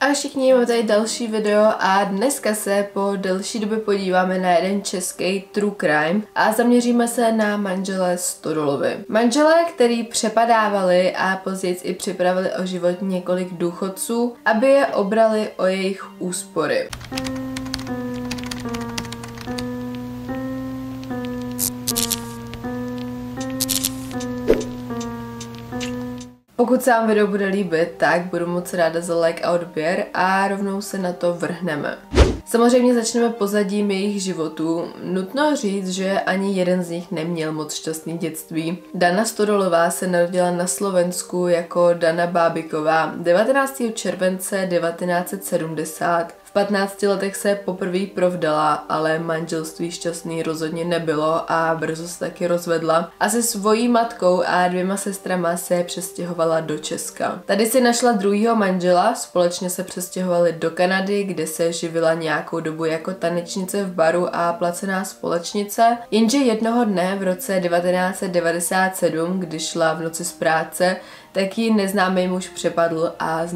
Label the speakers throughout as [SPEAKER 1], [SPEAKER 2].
[SPEAKER 1] A všichni máme tady další video a dneska se po delší době podíváme na jeden český true crime a zaměříme se na manžele Stodolovi. Manžele, který přepadávali a později i připravili o život několik důchodců, aby je obrali o jejich úspory. Pokud se vám video bude líbit, tak budu moc ráda za like a odběr a rovnou se na to vrhneme. Samozřejmě začneme pozadím jejich životů. Nutno říct, že ani jeden z nich neměl moc šťastný dětství. Dana Stodolová se narodila na Slovensku jako Dana Bábiková 19. července 1970 v 15 letech se poprvé provdala, ale manželství šťastný rozhodně nebylo a brzo se taky rozvedla. A se svojí matkou a dvěma sestrama se přestěhovala do Česka. Tady si našla druhýho manžela, společně se přestěhovali do Kanady, kde se živila nějakou dobu jako tanečnice v baru a placená společnice, jenže jednoho dne v roce 1997, když šla v noci z práce, tak ji neznámý muž přepadl a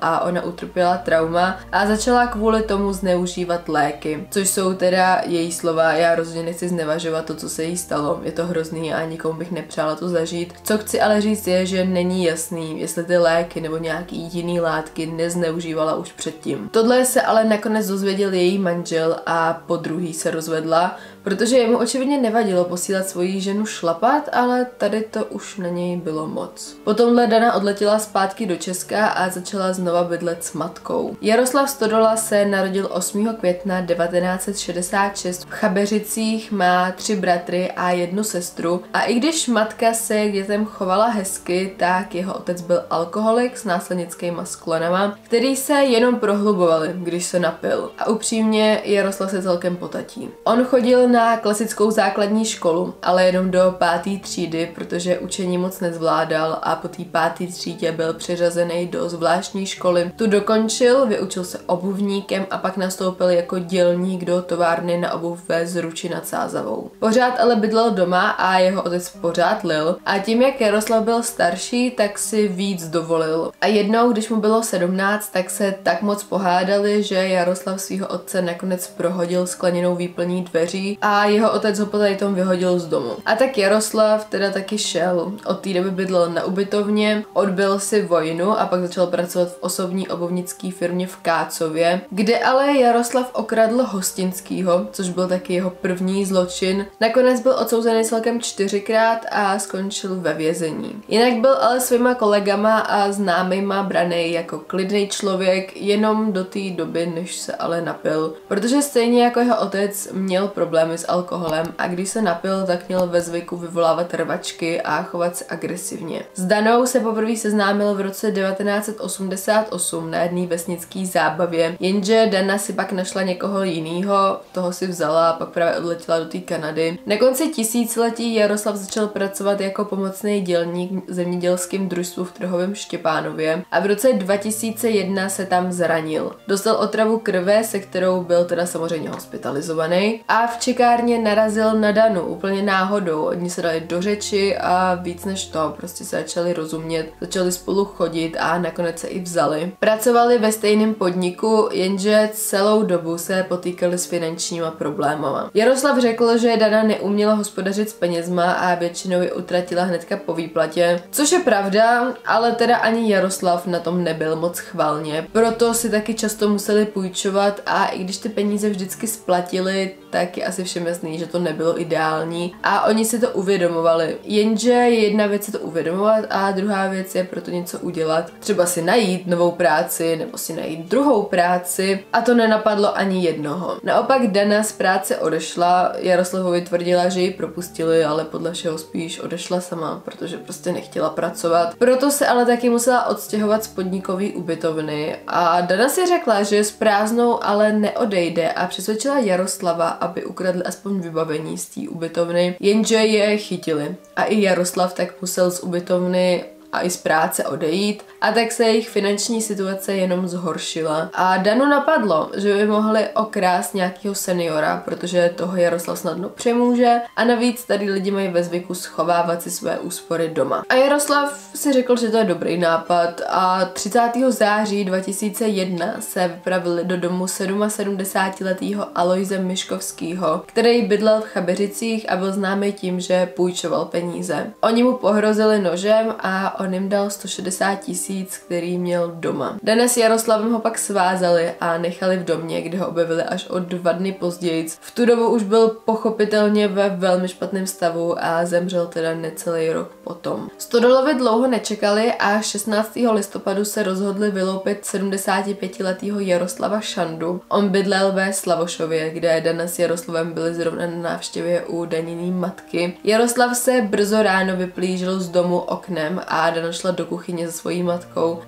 [SPEAKER 1] a ona utrpěla trauma a začala kvůli tomu zneužívat léky, což jsou teda její slova, já rozhodně nechci znevažovat to, co se jí stalo, je to hrozný a nikomu bych nepřála to zažít. Co chci ale říct je, že není jasný, jestli ty léky nebo nějaký jiný látky nezneužívala už předtím. Tohle se ale nakonec dozvěděl její manžel a po druhý se rozvedla, protože jemu očividně nevadilo posílat svoji ženu šlapat, ale tady to už na něj bylo moc. Potomhle Dana odletěla zpátky do Česka a začala znova bydlet s matkou. Jaroslav Stodola se narodil 8. května 1966 v Chabeřicích, má tři bratry a jednu sestru a i když matka se k dětem chovala hezky, tak jeho otec byl alkoholik s následnickými sklonama, který se jenom prohlubovali, když se napil. A upřímně Jaroslav se celkem potatí. On chodil na klasickou základní školu, ale jenom do páté třídy, protože učení moc nezvládal a po té páté třídě byl přiřazený do zvláštní školy. Tu dokončil, vyučil se obuvníkem a pak nastoupil jako dělník do továrny na obuv ve Zruči nad Sázavou. Pořád ale bydlel doma a jeho otec pořád lil a tím, jak Jaroslav byl starší, tak si víc dovolil. A jednou, když mu bylo 17, tak se tak moc pohádali, že Jaroslav svého otce nakonec prohodil skleněnou výplní dveří a jeho otec ho po tady tom vyhodil z domu. A tak Jaroslav teda taky šel. Od té doby bydlel na ubytovně, odbil si vojnu a pak začal pracovat v osobní obovnické firmě v Kácově, kde ale Jaroslav okradl Hostinskýho, což byl taky jeho první zločin. Nakonec byl odsouzený celkem čtyřikrát a skončil ve vězení. Jinak byl ale svýma kolegama a známýma braný jako klidný člověk jenom do té doby, než se ale napil. Protože stejně jako jeho otec měl problémy problémy s alkoholem a když se napil, tak měl ve zvyku vyvolávat rvačky a chovat se agresivně. S Danou se poprvé seznámil v roce 1988 na jedné vesnické zábavě, jenže Dana si pak našla někoho jiného, toho si vzala a pak právě odletěla do té Kanady. Na konci tisíciletí Jaroslav začal pracovat jako pomocný dělník v zemědělském družstvu v Trhovém Štěpánově a v roce 2001 se tam zranil. Dostal otravu krve, se kterou byl teda samozřejmě hospitalizovaný a v čekání čekárně narazil na Danu úplně náhodou. Oni se dali do řeči a víc než to, prostě se začali rozumět, začali spolu chodit a nakonec se i vzali. Pracovali ve stejném podniku, jenže celou dobu se potýkali s finančníma problémama. Jaroslav řekl, že Dana neuměla hospodařit s penězma a většinou je utratila hnedka po výplatě, což je pravda, ale teda ani Jaroslav na tom nebyl moc chvalně. Proto si taky často museli půjčovat a i když ty peníze vždycky splatili, tak je asi všem jasný, že to nebylo ideální a oni si to uvědomovali. Jenže jedna věc je to uvědomovat a druhá věc je proto něco udělat. Třeba si najít novou práci nebo si najít druhou práci a to nenapadlo ani jednoho. Naopak Dana z práce odešla, Jaroslavovi tvrdila, že ji propustili, ale podle všeho spíš odešla sama, protože prostě nechtěla pracovat. Proto se ale taky musela odstěhovat z podnikový ubytovny a Dana si řekla, že s prázdnou ale neodejde a přesvědčila Jaroslava, aby ukradli aspoň vybavení z té ubytovny, jenže je chytili. A i Jaroslav tak musel z ubytovny a i z práce odejít a tak se jejich finanční situace jenom zhoršila. A Danu napadlo, že by mohli okrást nějakého seniora, protože toho Jaroslav snadno přemůže a navíc tady lidi mají ve zvyku schovávat si své úspory doma. A Jaroslav si řekl, že to je dobrý nápad a 30. září 2001 se vypravili do domu 77-letého Aloise Myškovského, který bydlel v Chabeřicích a byl známý tím, že půjčoval peníze. Oni mu pohrozili nožem a on jim dal 160 tisíc, který měl doma. Dnes s Jaroslavem ho pak svázali a nechali v domě, kde ho objevili až o dva dny později. V tu dobu už byl pochopitelně ve velmi špatném stavu a zemřel teda necelý rok potom. Stodolovi dlouho nečekali a 16. listopadu se rozhodli vyloupit 75-letého Jaroslava Šandu. On bydlel ve Slavošově, kde Dana s Jaroslavem byli zrovna na návštěvě u Daniný matky. Jaroslav se brzo ráno vyplížil z domu oknem a Dana šla do kuchyně se svojí matkou,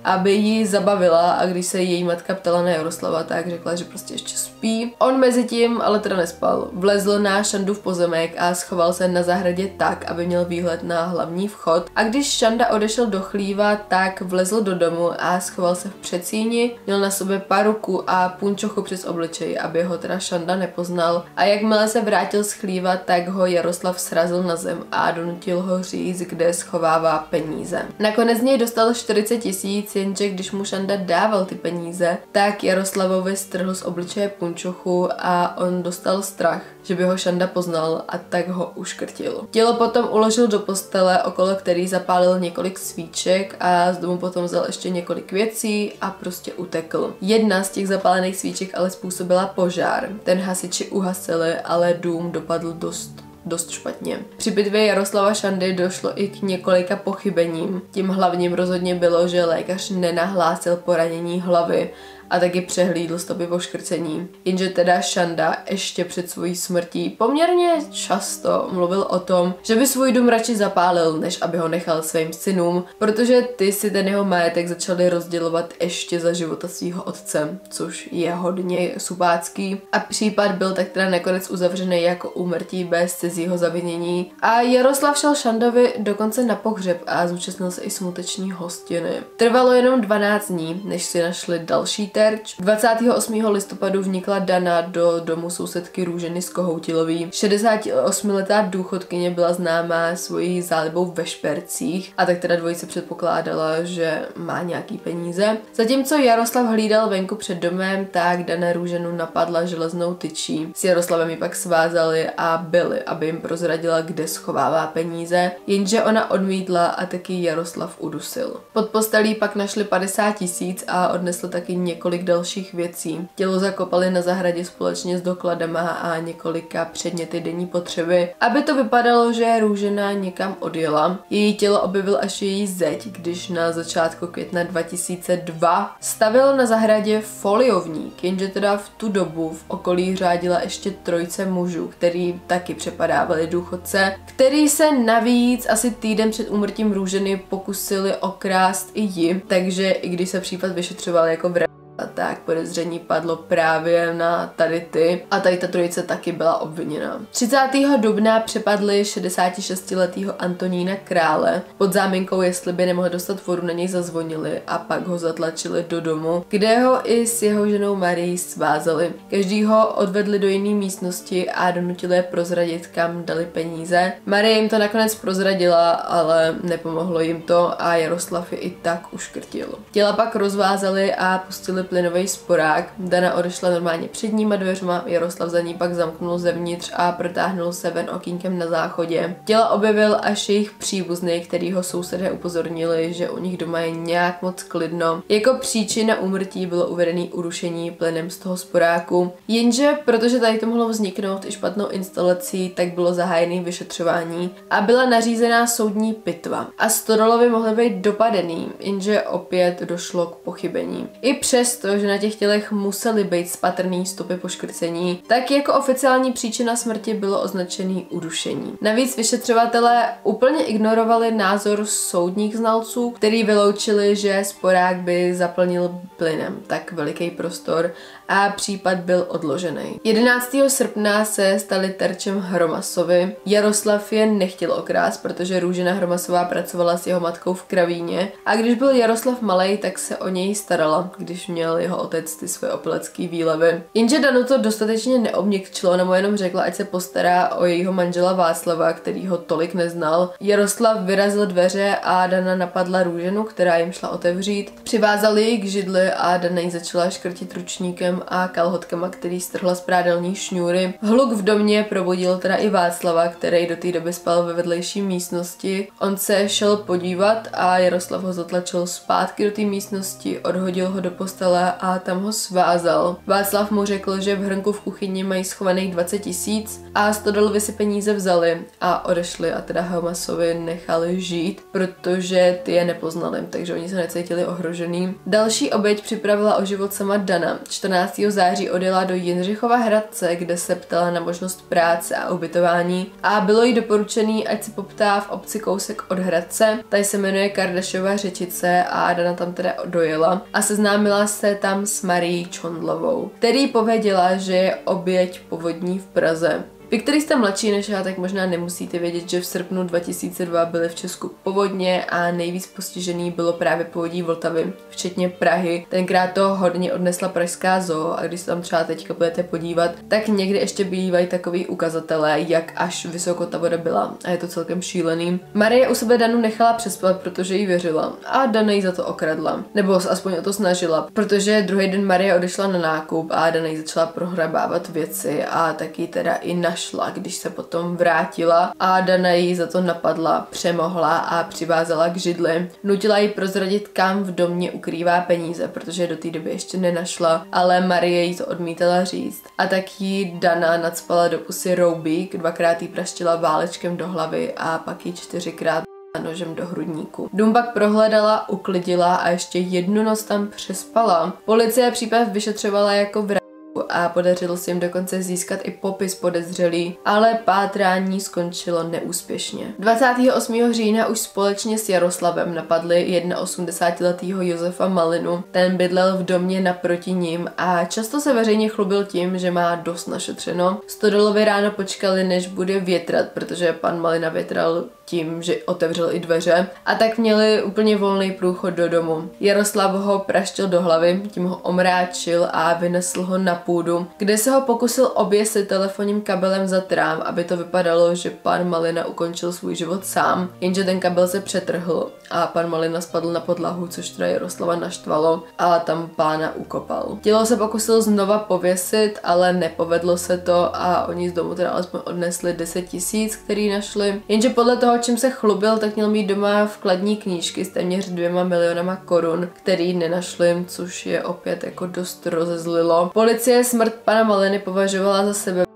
[SPEAKER 1] aby ji zabavila a když se její matka ptala na Jaroslava, tak řekla, že prostě ještě spí. On mezi tím ale teda nespal. Vlezl na Šandu v pozemek a schoval se na zahradě tak, aby měl výhled na hlavní vchod. A když Šanda odešel do chlíva, tak vlezl do domu a schoval se v předsíni, měl na sobě paruku a punčochu přes obličej, aby ho teda Šanda nepoznal. A jakmile se vrátil z chlíva, tak ho Jaroslav srazil na zem a donutil ho říct, kde schovává peníze. Nakonec z něj dostal 40 tisíc, jenže když mu Šanda dával ty peníze, tak Jaroslavovi strhl z obličeje punčochu a on dostal strach, že by ho Šanda poznal a tak ho uškrtil. Tělo potom uložil do postele, okolo který zapálil několik svíček a z domu potom vzal ještě několik věcí a prostě utekl. Jedna z těch zapálených svíček ale způsobila požár. Ten hasiči uhasili, ale dům dopadl dost dost špatně. Při bitvě Jaroslava Šandy došlo i k několika pochybením. Tím hlavním rozhodně bylo, že lékař nenahlásil poranění hlavy a taky přehlídl stopy po škrcení. Jenže teda Šanda ještě před svojí smrtí poměrně často mluvil o tom, že by svůj dům radši zapálil, než aby ho nechal svým synům, protože ty si ten jeho majetek začali rozdělovat ještě za života svého otce, což je hodně supácký. A případ byl tak teda nakonec uzavřený jako úmrtí bez cizího zavinění. A Jaroslav šel Šandovi dokonce na pohřeb a zúčastnil se i smuteční hostiny. Trvalo jenom 12 dní, než si našli další terč. 28. listopadu vnikla Dana do domu sousedky Růženy z Kohoutilový. 68-letá důchodkyně byla známá svojí zálibou ve špercích a tak teda dvojice předpokládala, že má nějaký peníze. Zatímco Jaroslav hlídal venku před domem, tak Dana Růženu napadla železnou tyčí. S Jaroslavem ji pak svázali a byli, aby jim prozradila, kde schovává peníze, jenže ona odmítla a taky Jaroslav udusil. Pod postelí pak našli 50 tisíc a odnesl taky několik několik dalších věcí. Tělo zakopali na zahradě společně s dokladama a několika předměty denní potřeby, aby to vypadalo, že Růžena někam odjela. Její tělo objevil až její zeď, když na začátku května 2002 stavil na zahradě foliovník, jenže teda v tu dobu v okolí řádila ještě trojce mužů, který taky přepadávali důchodce, který se navíc asi týden před úmrtím Růženy pokusili okrást i ji, takže i když se případ vyšetřoval jako v tak podezření padlo právě na tady ty a tady ta trojice taky byla obviněna. 30. dubna přepadli 66-letého Antonína Krále. Pod záminkou, jestli by nemohl dostat vodu, na něj zazvonili a pak ho zatlačili do domu, kde ho i s jeho ženou Marí svázali. Každý ho odvedli do jiné místnosti a donutili je prozradit, kam dali peníze. Marie jim to nakonec prozradila, ale nepomohlo jim to a Jaroslav je i tak uškrtil. Těla pak rozvázali a pustili plynový sporák. Dana odešla normálně předníma dveřma, Jaroslav za ní pak zamknul zevnitř a protáhnul se ven okýnkem na záchodě. Těla objevil až jejich příbuzný, který ho sousedé upozornili, že u nich doma je nějak moc klidno. Jako příčina úmrtí bylo uvedený urušení plynem z toho sporáku. Jenže, protože tady to mohlo vzniknout i špatnou instalací, tak bylo zahájené vyšetřování a byla nařízená soudní pitva. A Stodolovi mohly být dopadený, jenže opět došlo k pochybení. I přes přesto, že na těch tělech musely být spatrný stopy poškrcení, tak jako oficiální příčina smrti bylo označený udušení. Navíc vyšetřovatelé úplně ignorovali názor soudních znalců, který vyloučili, že sporák by zaplnil plynem tak veliký prostor a případ byl odložený. 11. srpna se stali terčem Hromasovi. Jaroslav je nechtěl okrást, protože Růžena Hromasová pracovala s jeho matkou v kravíně a když byl Jaroslav malý, tak se o něj starala, když měl jeho otec ty své opilecké výlevy. Jenže Danu to dostatečně neobněkčilo, nebo jenom řekla, ať se postará o jejího manžela Václava, který ho tolik neznal. Jaroslav vyrazil dveře a Dana napadla Růženu, která jim šla otevřít. Přivázali ji k židli a Dana ji začala škrtit ručníkem a kalhotkama, který strhla z prádelní šňůry. Hluk v domě probudil teda i Václava, který do té doby spal ve vedlejší místnosti. On se šel podívat a Jaroslav ho zatlačil zpátky do té místnosti, odhodil ho do postele a tam ho svázal. Václav mu řekl, že v hrnku v kuchyni mají schovaných 20 tisíc a Stodolovi si peníze vzali a odešli a teda Helmasovi nechali žít, protože ty je nepoznali, takže oni se necítili ohrožený. Další oběť připravila o život sama Dana. 14 15. září odjela do Jindřichova Hradce, kde se ptala na možnost práce a ubytování a bylo jí doporučený, ať si poptá v obci kousek od Hradce. Tady se jmenuje Kardašova řečice a Dana tam teda dojela a seznámila se tam s Marí Čondlovou, který pověděla, že je oběť povodní v Praze. Vy, který jste mladší než já, tak možná nemusíte vědět, že v srpnu 2002 byly v Česku povodně a nejvíc postižený bylo právě povodí Vltavy, včetně Prahy. Tenkrát to hodně odnesla pražská zoo a když se tam třeba teďka budete podívat, tak někdy ještě bývají takový ukazatelé, jak až vysoko ta voda byla a je to celkem šílený. Marie u sebe Danu nechala přespat, protože jí věřila a Dana jí za to okradla, nebo aspoň o to snažila, protože druhý den Marie odešla na nákup a Dana jí začala prohrabávat věci a taky teda i na našla, když se potom vrátila a Dana ji za to napadla, přemohla a přivázala k židli. Nutila ji prozradit, kam v domě ukrývá peníze, protože do té doby ještě nenašla, ale Marie jí to odmítala říct. A tak jí Dana nadspala do pusy roubík, dvakrát jí praštila válečkem do hlavy a pak ji čtyřikrát nožem do hrudníku. Dům pak prohledala, uklidila a ještě jednu noc tam přespala. Policie případ vyšetřovala jako vraždu a podařilo se jim dokonce získat i popis podezřelý, ale pátrání skončilo neúspěšně. 28. října už společně s Jaroslavem napadli 81-letého Josefa Malinu. Ten bydlel v domě naproti ním a často se veřejně chlubil tím, že má dost našetřeno. Stodolovi ráno počkali, než bude větrat, protože pan Malina větral tím, že otevřel i dveře a tak měli úplně volný průchod do domu. Jaroslav ho praštil do hlavy, tím ho omráčil a vynesl ho na půdu, kde se ho pokusil oběsit telefonním kabelem za trám, aby to vypadalo, že pan Malina ukončil svůj život sám, jenže ten kabel se přetrhl a pan Malina spadl na podlahu, což teda Jaroslava naštvalo a tam pána ukopal. Tělo se pokusil znova pověsit, ale nepovedlo se to a oni z domu teda alespoň odnesli 10 tisíc, který našli. Jenže podle toho, čím se chlubil, tak měl mít doma vkladní knížky s téměř dvěma milionama korun, který nenašli, což je opět jako dost rozezlilo. Policie smrt pana Maliny považovala za sebe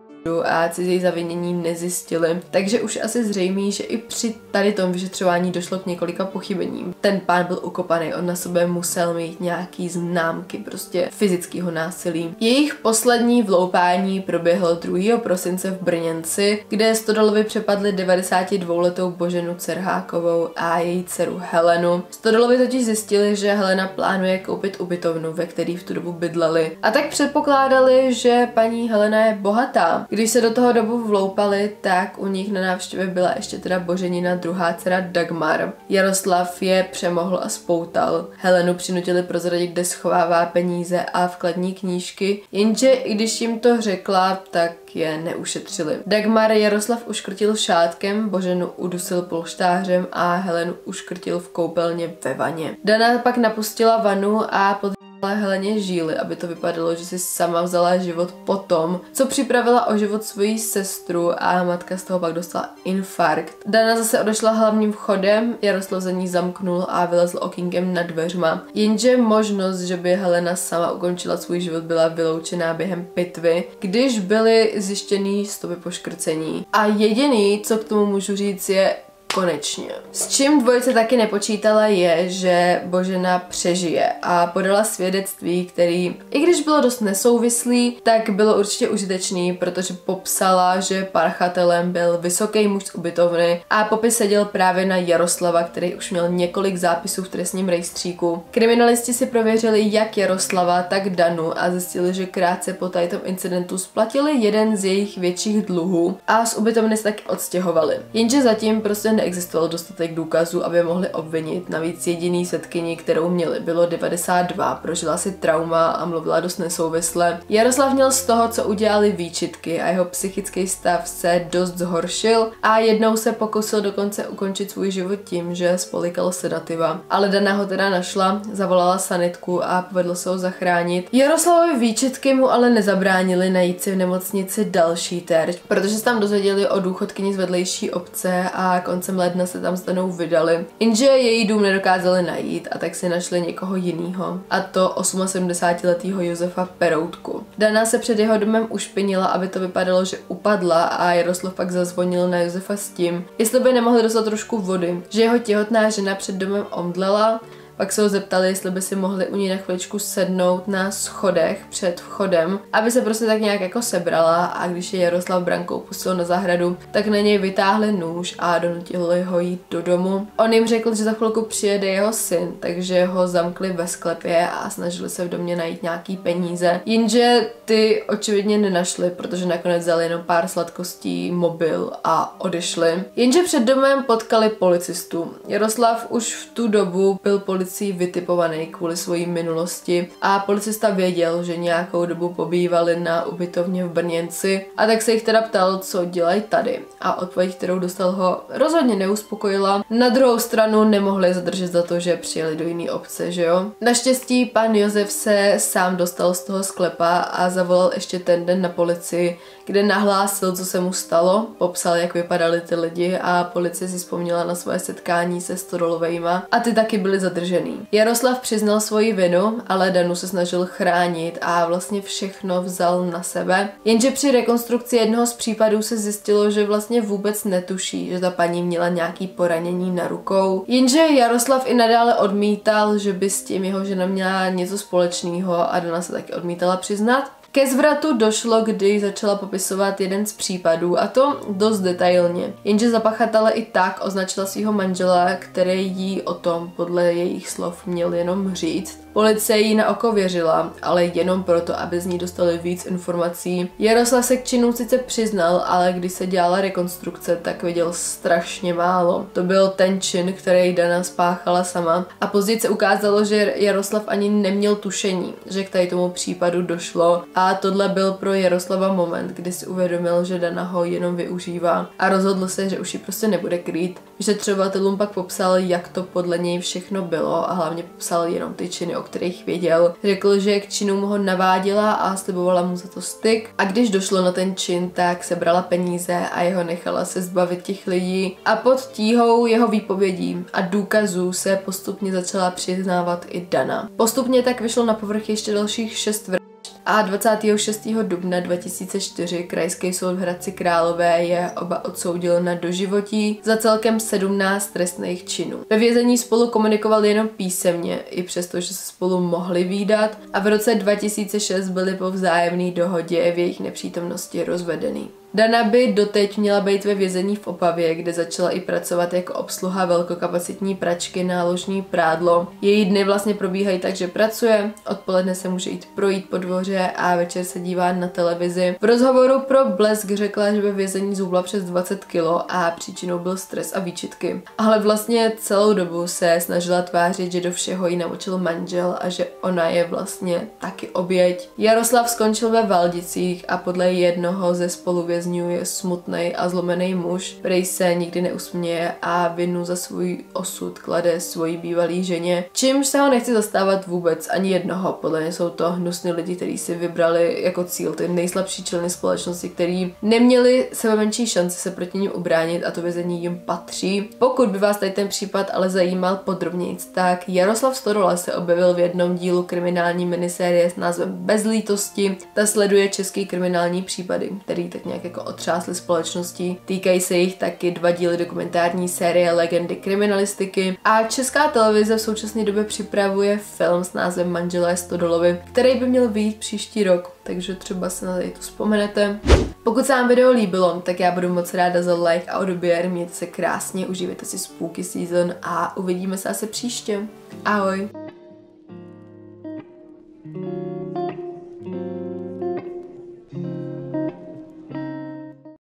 [SPEAKER 1] a cizí zavinění nezjistili. Takže už asi zřejmý, že i při tady tom vyšetřování došlo k několika pochybením. Ten pán byl ukopaný, on na sobě musel mít nějaký známky prostě fyzického násilí. Jejich poslední vloupání proběhlo 2. prosince v Brněnci, kde Stodolovi přepadli 92-letou Boženu Cerhákovou a její dceru Helenu. Stodolovi totiž zjistili, že Helena plánuje koupit ubytovnu, ve který v tu dobu bydleli. A tak předpokládali, že paní Helena je bohatá. Když se do toho dobu vloupali, tak u nich na návštěvě byla ještě teda Boženina druhá dcera Dagmar. Jaroslav je přemohl a spoutal. Helenu přinutili prozradit, kde schovává peníze a vkladní knížky, jenže i když jim to řekla, tak je neušetřili. Dagmar Jaroslav uškrtil šátkem, Boženu udusil polštářem a Helenu uškrtil v koupelně ve vaně. Dana pak napustila vanu a pod Heleně žíly, aby to vypadalo, že si sama vzala život potom, co připravila o život svoji sestru a matka z toho pak dostala infarkt. Dana zase odešla hlavním vchodem, Jaroslav za ní zamknul a vylezl okýnkem nad dveřma. Jenže možnost, že by Helena sama ukončila svůj život, byla vyloučená během pitvy, když byly zjištěný stopy poškrcení. A jediný, co k tomu můžu říct, je konečně. S čím dvojice taky nepočítala je, že Božena přežije a podala svědectví, který, i když bylo dost nesouvislý, tak bylo určitě užitečný, protože popsala, že parchatelem byl vysoký muž z ubytovny a popis seděl právě na Jaroslava, který už měl několik zápisů v trestním rejstříku. Kriminalisti si prověřili jak Jaroslava, tak Danu a zjistili, že krátce po tajtom incidentu splatili jeden z jejich větších dluhů a z ubytovny se taky odstěhovali. Jenže zatím prostě neexistoval dostatek důkazů, aby mohli obvinit. Navíc jediný setkyni, kterou měli, bylo 92, prožila si trauma a mluvila dost nesouvisle. Jaroslav měl z toho, co udělali výčitky a jeho psychický stav se dost zhoršil a jednou se pokusil dokonce ukončit svůj život tím, že spolikal sedativa. Ale Dana ho teda našla, zavolala sanitku a povedlo se ho zachránit. Jaroslavovi výčitky mu ale nezabránili najít si v nemocnici další terč, protože se tam dozvěděli o důchodkyni z vedlejší obce a koncem ledna se tam s Danou vydali. Jenže její dům nedokázali najít a tak si našli někoho jiného. A to 78-letého Josefa Peroutku. Dana se před jeho domem ušpinila, aby to vypadalo, že upadla a Jaroslav pak zazvonil na Josefa s tím, jestli by nemohli dostat trošku vody, že jeho těhotná žena před domem omdlela pak se ho zeptali, jestli by si mohli u ní na chviličku sednout na schodech před vchodem, aby se prostě tak nějak jako sebrala a když je Jaroslav Brankou pustil na zahradu, tak na něj vytáhli nůž a donutili ho jít do domu. On jim řekl, že za chvilku přijede jeho syn, takže ho zamkli ve sklepě a snažili se v domě najít nějaký peníze. Jenže ty očividně nenašli, protože nakonec vzali jenom pár sladkostí, mobil a odešli. Jenže před domem potkali policistu. Jaroslav už v tu dobu byl policist policií vytipovaný kvůli svojí minulosti. A policista věděl, že nějakou dobu pobývali na ubytovně v Brněnci. A tak se jich teda ptal, co dělají tady. A odpověď, kterou dostal ho rozhodně neuspokojila. Na druhou stranu nemohli zadržet za to, že přijeli do jiné obce, že jo. Naštěstí pan Josef se sám dostal z toho sklepa a zavolal ještě ten den na policii, kde nahlásil, co se mu stalo, popsal, jak vypadali ty lidi a policie si vzpomněla na svoje setkání se Stodolovejma a ty taky byly zadržený. Jaroslav přiznal svoji vinu, ale Danu se snažil chránit a vlastně všechno vzal na sebe. Jenže při rekonstrukci jednoho z případů se zjistilo, že vlastně vůbec netuší, že ta paní měla nějaký poranění na rukou. Jenže Jaroslav i nadále odmítal, že by s tím jeho žena měla něco společného a Dana se taky odmítala přiznat. Ke zvratu došlo, když začala popisovat jeden z případů, a to dost detailně. Jenže za pachatele i tak označila svého manžela, který jí o tom podle jejich slov měl jenom říct. Policie jí na oko věřila, ale jenom proto, aby z ní dostali víc informací. Jaroslav se k činu sice přiznal, ale když se dělala rekonstrukce, tak viděl strašně málo. To byl ten čin, který Dana spáchala sama. A později se ukázalo, že Jaroslav ani neměl tušení, že k tady tomu případu došlo. A tohle byl pro Jaroslava moment, kdy si uvědomil, že Dana ho jenom využívá a rozhodl se, že už ji prostě nebude krýt. Vyšetřovatelům pak popsal, jak to podle něj všechno bylo a hlavně popsal jenom ty činy, o kterých věděl. Řekl, že k činům ho naváděla a slibovala mu za to styk. A když došlo na ten čin, tak sebrala peníze a jeho nechala se zbavit těch lidí. A pod tíhou jeho výpovědí a důkazů se postupně začala přiznávat i Dana. Postupně tak vyšlo na povrch ještě dalších šest a 26. dubna 2004 Krajský soud v Hradci Králové je oba odsoudil na doživotí za celkem 17 trestných činů. Ve vězení spolu komunikovali jenom písemně, i přesto, že se spolu mohli výdat a v roce 2006 byli po vzájemné dohodě v jejich nepřítomnosti rozvedený. Dana by doteď měla být ve vězení v Opavě, kde začala i pracovat jako obsluha velkokapacitní pračky na ložní prádlo. Její dny vlastně probíhají tak, že pracuje, odpoledne se může jít projít po dvoře a večer se dívá na televizi. V rozhovoru pro Blesk řekla, že ve vězení zhubla přes 20 kg a příčinou byl stres a výčitky. Ale vlastně celou dobu se snažila tvářit, že do všeho jí naučil manžel a že ona je vlastně taky oběť. Jaroslav skončil ve Valdicích a podle jednoho ze spoluvězňů vězňů je smutný a zlomený muž, který se nikdy neusměje a vinu za svůj osud klade svojí bývalý ženě, čímž se ho nechci zastávat vůbec ani jednoho. Podle mě jsou to hnusní lidi, kteří si vybrali jako cíl ty nejslabší členy společnosti, který neměli sebe menší šanci se proti ním ubránit a to vězení jim patří. Pokud by vás tady ten případ ale zajímal podrobněji, tak Jaroslav Storola se objevil v jednom dílu kriminální minisérie s názvem Bez lítosti. Ta sleduje český kriminální případy, který tak nějak jako otřásly společností. Týkají se jich taky dva díly dokumentární série Legendy kriminalistiky a česká televize v současné době připravuje film s názvem Manželé Stodolovi, který by měl vyjít příští rok, takže třeba se na to vzpomenete. Pokud se vám video líbilo, tak já budu moc ráda za like a odběr, mějte se krásně, užívejte si spooky season a uvidíme se asi příště. Ahoj!